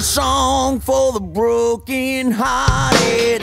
song for the broken hearted.